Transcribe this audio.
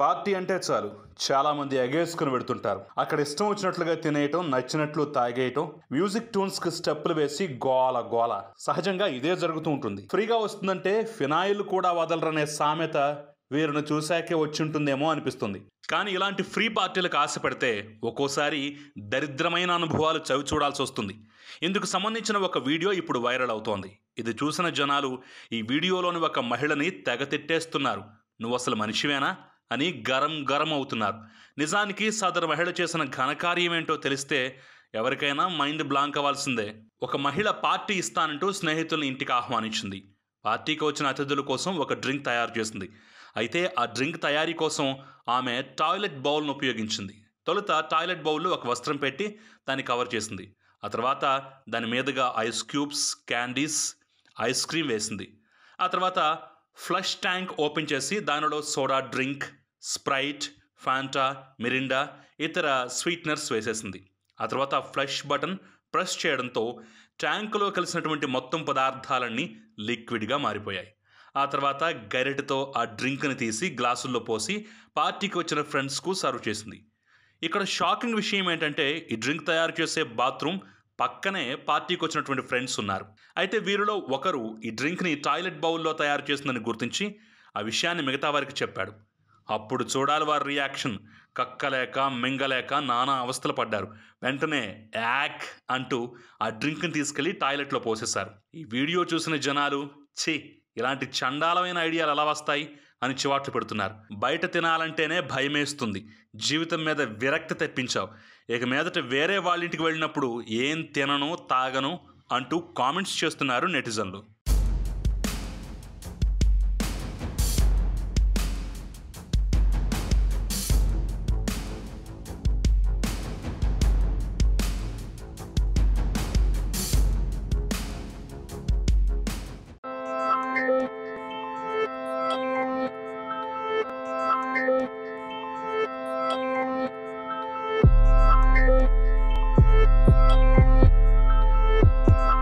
Party అంటే చాలు. చాలామంది ఎగేసుకుని పెడుతుంటారు అక్కడ ఇష్టం వచ్చినట్లుగా తినేయటం నచ్చినట్లు తాగేయటం మ్యూజిక్ ట్యూన్స్కి స్టెప్పులు వేసి గోల గోల. సహజంగా ఇదే జరుగుతూ ఉంటుంది. ఫ్రీగా వస్తుందంటే ఫినాయిల్ కూడా వదలరనే సామెత వీరిని చూశాకే వచ్చింటుందేమో అనిపిస్తుంది. కానీ ఇలాంటి ఫ్రీ పార్టీలకు ఆశపడితే ఒక్కోసారి దరిద్రమైన అనుభవాలు చవి చూడాల్సి వస్తుంది. ఇందుకు సంబంధించిన ఒక వీడియో ఇప్పుడు వైరల్ అవుతోంది. ఇది చూసిన జనాలు ఈ వీడియోలోని ఒక మహిళని తెగ తిట్టేస్తున్నారు. నువ్వు అసలు మనిషివేనా? అని గరం గరం అవుతున్నారు. నిజానికి సదరు మహిళ చేసిన ఘనకార్యం ఏంటో తెలిస్తే ఎవరికైనా మైండ్ బ్లాంక్ అవ్వాల్సిందే. ఒక మహిళ పార్టీ ఇస్తానంటూ స్నేహితుల్ని ఇంటికి ఆహ్వానించింది. పార్టీకి వచ్చిన అతిథుల కోసం ఒక డ్రింక్ తయారు చేసింది. అయితే ఆ డ్రింక్ తయారీ కోసం ఆమె టాయిలెట్ బౌల్ను ఉపయోగించింది. తొలుత టాయిలెట్ బౌల్లో ఒక వస్త్రం పెట్టి దాన్ని కవర్ చేసింది. ఆ తర్వాత దాని మీదుగా ice cubes candies ice cream వేసింది. ఆ తర్వాత ఫ్లష్ ట్యాంక్ ఓపెన్ చేసి దానిలో soda drink Sprite Fanta Mirinda ఇతర స్వీట్నర్స్ వేసేసింది. ఆ తర్వాత ఫ్లష్ బటన్ ప్రెస్ చేయడంతో ట్యాంకులో కలిసినటువంటి మొత్తం పదార్థాలన్నీ లిక్విడ్గా మారిపోయాయి. ఆ తర్వాత గరిటెతో ఆ డ్రింక్ని తీసి గ్లాసుల్లో పోసి పార్టీకి వచ్చిన ఫ్రెండ్స్కు సర్వ్ చేసింది. ఇక్కడ షాకింగ్ విషయం ఏంటంటే ఈ డ్రింక్ తయారు చేసే బాత్రూమ్ పక్కనే పార్టీకి వచ్చినటువంటి ఫ్రెండ్స్ ఉన్నారు. అయితే వీరిలో ఒకరు ఈ డ్రింక్ని టాయిలెట్ బౌల్లో తయారు చేసిందని గుర్తించి ఆ విషయాన్ని మిగతా వారికి చెప్పాడు. అప్పుడు చూడాలి వారి రియాక్షన్. కక్కలేక మింగలేక నానా అవస్థలు పడ్డారు. వెంటనే యాక్ అంటూ ఆ డ్రింక్ని తీసుకెళ్ళి టాయిలెట్లో పోసేశారు. ఈ వీడియో చూసిన జనాలు ఛీ ఇలాంటి చండాలమైన ఐడియాలు ఎలా వస్తాయి అని చివాట్లు పెడుతున్నారు. బయట తినాలంటేనే భయమేస్తుంది. జీవితం మీద విరక్తి తెప్పించావు. ఇక మీదట వేరే వాళ్ళ ఇంటికి వెళ్ళినప్పుడు ఏం తినను తాగను అంటూ కామెంట్స్ చేస్తున్నారు నెటిజన్లు.